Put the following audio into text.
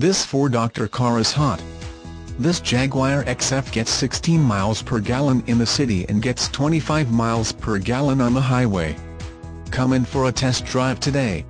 This 4Doctor car is hot. This Jaguar XF gets 16 miles per gallon in the city and gets 25 miles per gallon on the highway. Come in for a test drive today.